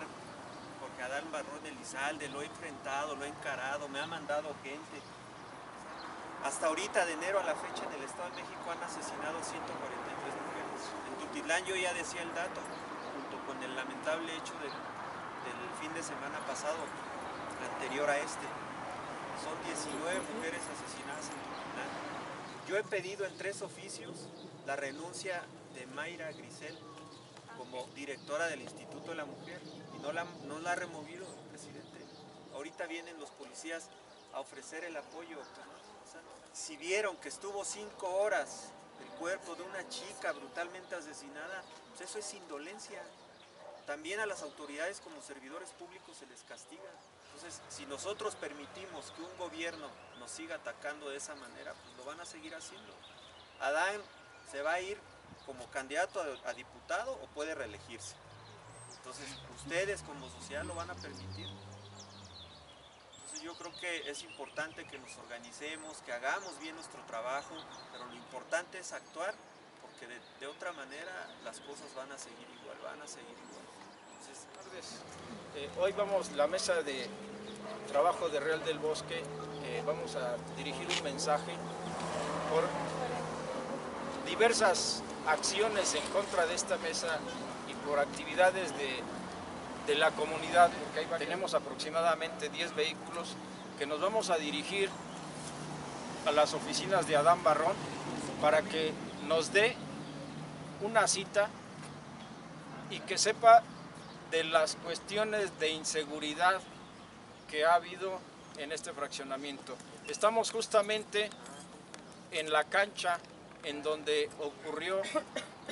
golpear porque Adán Barrón Elizalde, lo he enfrentado, lo he encarado, me ha mandado gente. Hasta ahorita, de enero a la fecha, en el Estado de México han asesinado 143 mujeres. En Tutitlán yo ya decía el dato, junto con el lamentable hecho del fin de semana pasado, anterior a este. Son 19 mujeres asesinadas en Tutitlán. Yo he pedido en tres oficios la renuncia de Mayra Grisel como directora del Instituto de la Mujer y no la, no la ha removido, presidente. Ahorita vienen los policías a ofrecer el apoyo. Si vieron que estuvo cinco horas el cuerpo de una chica brutalmente asesinada, pues eso es indolencia. También a las autoridades como servidores públicos se les castiga. Entonces, si nosotros permitimos que un gobierno nos siga atacando de esa manera, pues lo van a seguir haciendo. Adán se va a ir como candidato a, diputado o puede reelegirse. Entonces, ustedes como sociedad lo van a permitir. Entonces, yo creo que es importante que nos organicemos, que hagamos bien nuestro trabajo, pero lo importante es actuar, porque de, de otra manera las cosas van a seguir igual, van a seguir igual. Entonces, tardes. Eh, hoy vamos, la mesa de trabajo de Real del Bosque, eh, vamos a dirigir un mensaje por diversas acciones en contra de esta mesa y por actividades de, de la comunidad, porque ahí tenemos aproximadamente 10 vehículos que nos vamos a dirigir a las oficinas de Adán Barrón para que nos dé una cita y que sepa de las cuestiones de inseguridad que ha habido en este fraccionamiento. Estamos justamente en la cancha en donde ocurrió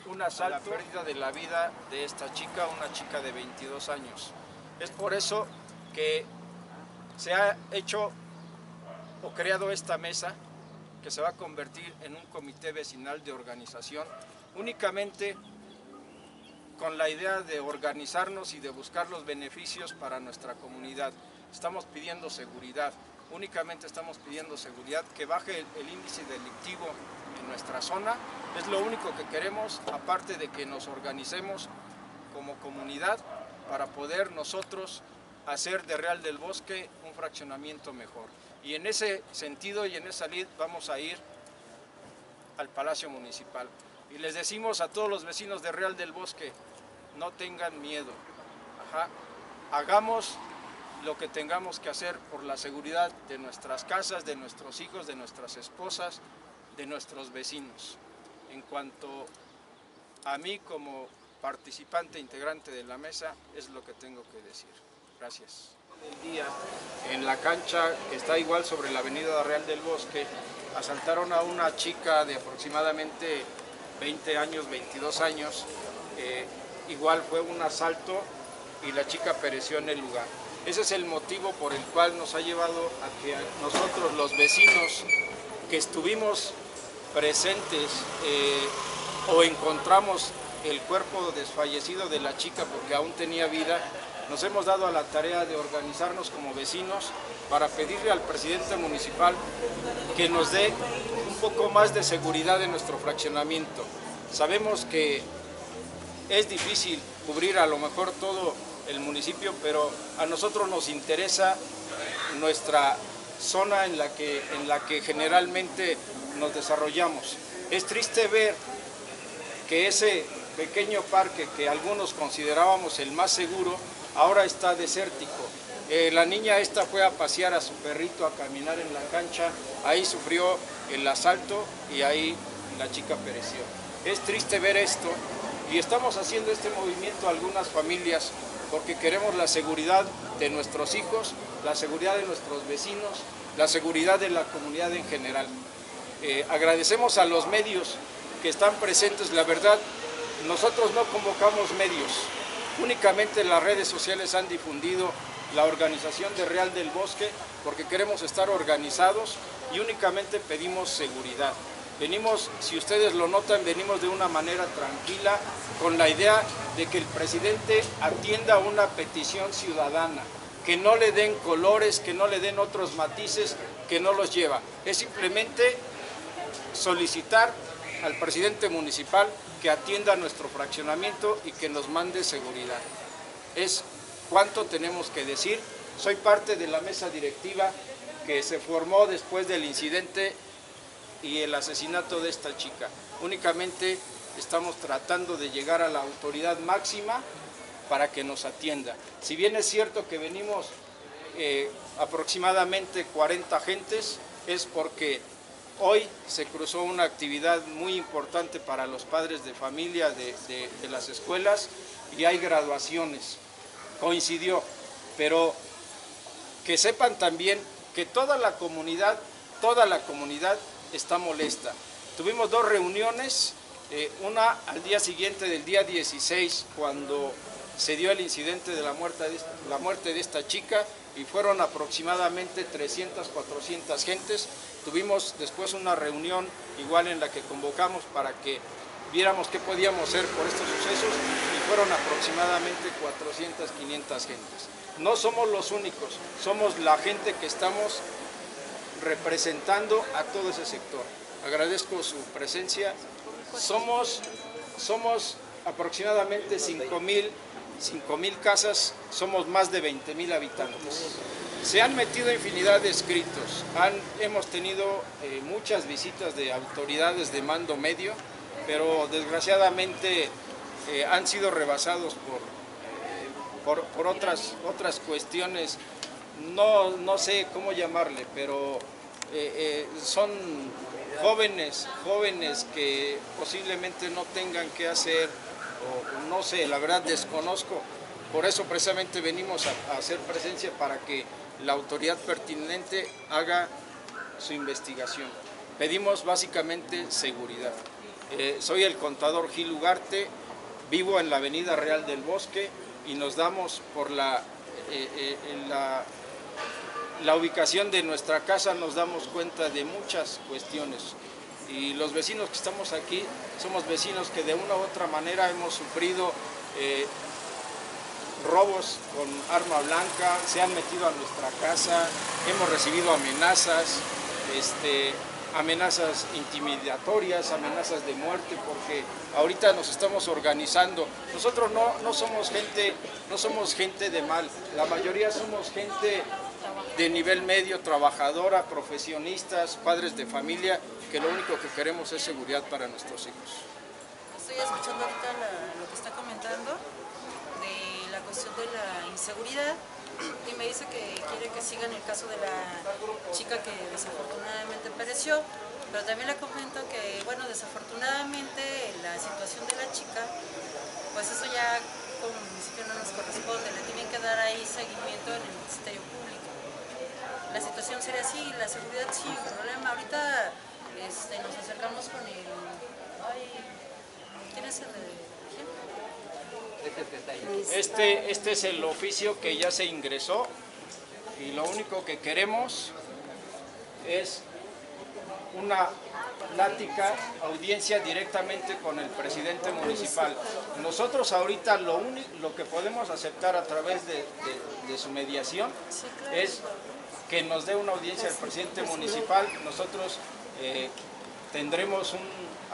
un asalto, la pérdida de la vida de esta chica, una chica de 22 años. Es por eso que se ha hecho o creado esta mesa que se va a convertir en un comité vecinal de organización únicamente con la idea de organizarnos y de buscar los beneficios para nuestra comunidad. Estamos pidiendo seguridad, únicamente estamos pidiendo seguridad, que baje el, índice delictivo en nuestra zona. Es lo único que queremos, aparte de que nos organicemos como comunidad para poder nosotros hacer de Real del Bosque un fraccionamiento mejor. Y en ese sentido y en esa lid vamos a ir al Palacio Municipal. Y les decimos a todos los vecinos de Real del Bosque, no tengan miedo. Hagamos lo que tengamos que hacer por la seguridad de nuestras casas, de nuestros hijos, de nuestras esposas, de nuestros vecinos. En cuanto a mí como participante integrante de la mesa, es lo que tengo que decir. Gracias. El día en la cancha que está igual sobre la avenida Real del Bosque, asaltaron a una chica de aproximadamente 20 años, 22 años, eh, igual fue un asalto y la chica pereció en el lugar. Ese es el motivo por el cual nos ha llevado a que nosotros los vecinos que estuvimos presentes eh, o encontramos el cuerpo desfallecido de la chica porque aún tenía vida, nos hemos dado a la tarea de organizarnos como vecinos para pedirle al presidente municipal que nos dé un poco más de seguridad en nuestro fraccionamiento. Sabemos que es difícil cubrir a lo mejor todo el municipio, pero a nosotros nos interesa nuestra zona en la que, en la que generalmente nos desarrollamos. Es triste ver que ese pequeño parque que algunos considerábamos el más seguro, ahora está desértico. Eh, la niña esta fue a pasear a su perrito, a caminar en la cancha, ahí sufrió el asalto y ahí la chica pereció. Es triste ver esto y estamos haciendo este movimiento algunas familias porque queremos la seguridad de nuestros hijos, la seguridad de nuestros vecinos, la seguridad de la comunidad en general. Eh, agradecemos a los medios que están presentes, la verdad, nosotros no convocamos medios, únicamente las redes sociales han difundido la organización de Real del Bosque porque queremos estar organizados y únicamente pedimos seguridad. Venimos, si ustedes lo notan, venimos de una manera tranquila, con la idea de que el presidente atienda una petición ciudadana. que no le den colores, que no le den otros matices, que no los lleva. Es simplemente solicitar al presidente municipal que atienda nuestro fraccionamiento y que nos mande seguridad. Es cuánto tenemos que decir. Soy parte de la mesa directiva que se formó después del incidente y el asesinato de esta chica. Únicamente estamos tratando de llegar a la autoridad máxima para que nos atienda. Si bien es cierto que venimos eh, aproximadamente 40 agentes, es porque hoy se cruzó una actividad muy importante para los padres de familia de, de las escuelas y hay graduaciones. Coincidió, pero que sepan también que toda la comunidad, toda la comunidad está molesta. Tuvimos dos reuniones, eh, una al día siguiente del día 16, cuando se dio el incidente de la muerte, de la muerte de esta chica y fueron aproximadamente 300, 400 gentes. Tuvimos después una reunión igual en la que convocamos para que viéramos qué podíamos hacer por estos sucesos y fueron aproximadamente 400, 500 gentes. No somos los únicos, somos la gente que estamos representando a todo ese sector. Agradezco su presencia. Somos, somos aproximadamente 5 mil casas, somos más de 20 mil habitantes. Se han metido infinidad de escritos, hemos tenido eh, muchas visitas de autoridades de mando medio, pero desgraciadamente eh, han sido rebasados por, eh, por, otras, otras cuestiones, no, no sé cómo llamarle, pero son jóvenes, jóvenes que posiblemente no tengan que hacer, o no sé, la verdad desconozco, por eso precisamente venimos a, hacer presencia para que la autoridad pertinente haga su investigación. Pedimos básicamente seguridad. Eh, soy el contador Gil Ugarte, vivo en la Avenida Real del Bosque y nos damos por eh, eh, la la ubicación de nuestra casa nos damos cuenta de muchas cuestiones y los vecinos que estamos aquí somos vecinos que de una u otra manera hemos sufrido eh, robos con arma blanca, se han metido a nuestra casa, hemos recibido amenazas, este, amenazas intimidatorias, amenazas de muerte, porque ahorita nos estamos organizando. Nosotros no, no, somos gente, no somos gente de mal, la mayoría somos gente de nivel medio, trabajadora, profesionistas, padres de familia, que lo único que queremos es seguridad para nuestros hijos. Estoy escuchando ahorita lo que está comentando de la cuestión de la inseguridad y me dice que quiere que sigan el caso de la chica que desafortunadamente pereció, pero también le comento que, bueno, desafortunadamente la situación de la chica, pues eso ya como municipio no nos corresponde, le tienen que dar ahí seguimiento en el Ministerio Público sería así, la seguridad sí, el problema. Ahorita este, nos acercamos con el... ¿Quién es el de Este, este es el oficio que ya se ingresó y lo único que queremos es una plática, audiencia directamente con el presidente municipal. Nosotros ahorita lo, único, lo que podemos aceptar a través de, de su mediación es que nos dé una audiencia al presidente municipal. Nosotros eh, tendremos un,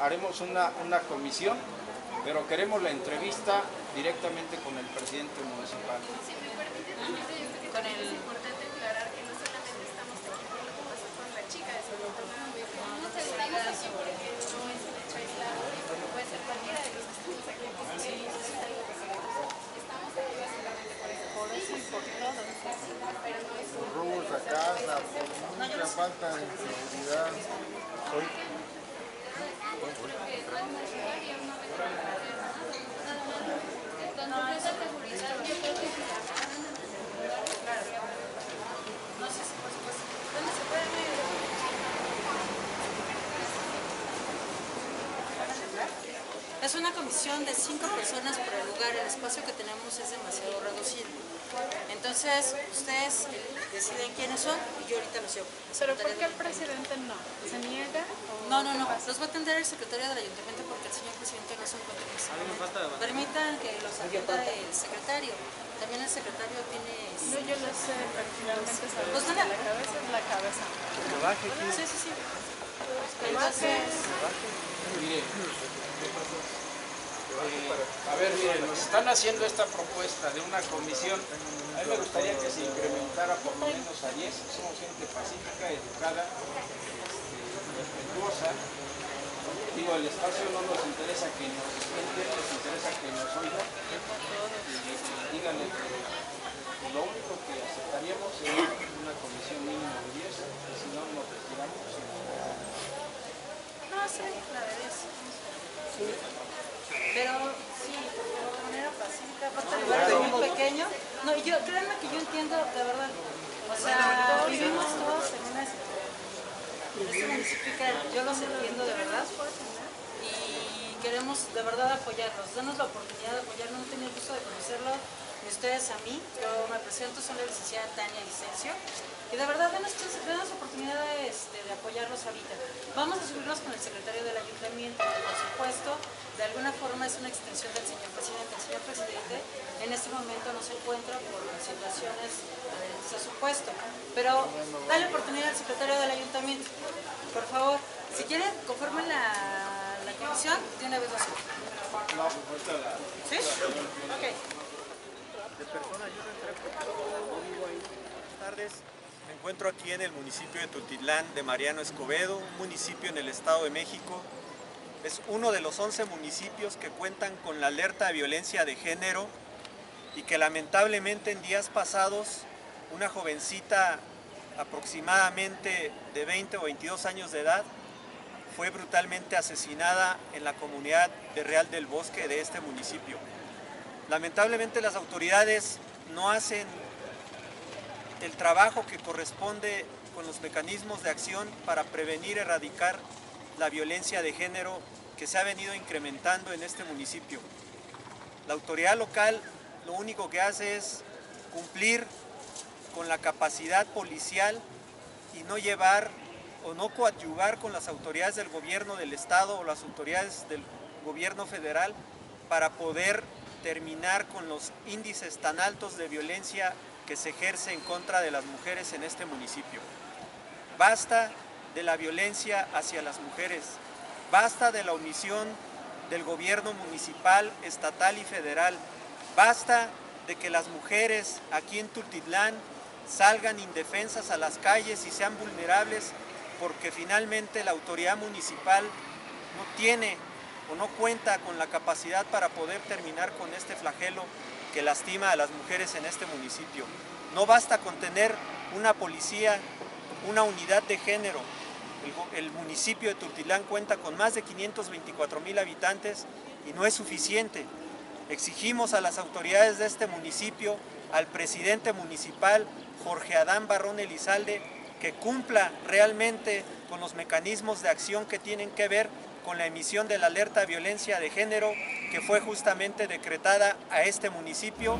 haremos una, una comisión, pero queremos la entrevista directamente con el presidente municipal. Con el... Es importante aclarar que no solamente estamos teniendo lo que pasó con la chica, desafortunadamente, no se estamos aquí porque no es un hecho aislado y porque puede ser cualquiera de los que estamos aquí, que sí, es algo que estamos aquí básicamente por eso. Por eso y por todo, pero no es robos a casa, por mucha falta de seguridad. Hoy, Es una comisión de cinco personas por el lugar, el espacio que tenemos es demasiado reducido. Entonces, ustedes deciden quiénes son y yo ahorita los llevo. ¿Pero por qué el presidente no? ¿Se niega? o No, no, no. Los va a atender el secretario del ayuntamiento porque el señor presidente no se encuentra en momento. Permitan que los atienda el secretario. También el secretario tiene... No, yo lo sé, pero finalmente sabemos Pues que nada. la cabeza es la cabeza. Sí, sí, sí. Entonces, eh, a ver, miren, nos están haciendo esta propuesta de una comisión. A mí me gustaría que se incrementara por lo menos a 10. Somos gente pacífica, educada, este, respetuosa. Digo, el espacio no nos interesa que nos respeten, nos interesa que nos oigan. Y, y díganle que lo único que aceptaríamos es una comisión mínima de 10, que si no nos retiramos. y nos quedamos. no, sí, la verdad es. Pero sí, de manera pacífica, aparte el lugar es muy pequeño. No, yo, créanme que yo entiendo, de verdad. O sea, vivimos todos en una este municipio que yo los entiendo de verdad. Y queremos de verdad apoyarlos. Denos la oportunidad de apoyarnos. No tenido el gusto de conocerlo ni ustedes a mí. Yo me presento, soy la licenciada Tania Licencio. Y de verdad, denos, denos oportunidad de, este, de apoyarlos. Vamos a subirnos con el secretario del ayuntamiento, por supuesto. De alguna forma es una extensión del señor presidente. Señor presidente en este momento no se encuentra por situaciones a su puesto. Pero dale oportunidad al secretario del ayuntamiento. Por favor, si quieren, conformen la, comisión, de una vez lo. ¿Sí? Ok. de yo no entré porque no vivo ahí. Buenas tardes. Me encuentro aquí en el municipio de Tutitlán de Mariano Escobedo, un municipio en el Estado de México. Es uno de los 11 municipios que cuentan con la alerta de violencia de género y que lamentablemente en días pasados una jovencita aproximadamente de 20 o 22 años de edad fue brutalmente asesinada en la comunidad de Real del Bosque de este municipio. Lamentablemente las autoridades no hacen el trabajo que corresponde con los mecanismos de acción para prevenir y erradicar la violencia de género que se ha venido incrementando en este municipio. La autoridad local lo único que hace es cumplir con la capacidad policial y no llevar o no coadyuvar con las autoridades del gobierno del estado o las autoridades del gobierno federal para poder terminar con los índices tan altos de violencia que se ejerce en contra de las mujeres en este municipio. Basta de la violencia hacia las mujeres, basta de la omisión del gobierno municipal, estatal y federal, basta de que las mujeres aquí en Tultitlán salgan indefensas a las calles y sean vulnerables porque finalmente la autoridad municipal no tiene o no cuenta con la capacidad para poder terminar con este flagelo que lastima a las mujeres en este municipio. No basta con tener una policía, una unidad de género. El, municipio de Turtilán cuenta con más de 524 mil habitantes y no es suficiente. Exigimos a las autoridades de este municipio, al presidente municipal, Jorge Adán Barrón Elizalde, que cumpla realmente con los mecanismos de acción que tienen que ver con la emisión de la alerta de violencia de género que fue justamente decretada a este municipio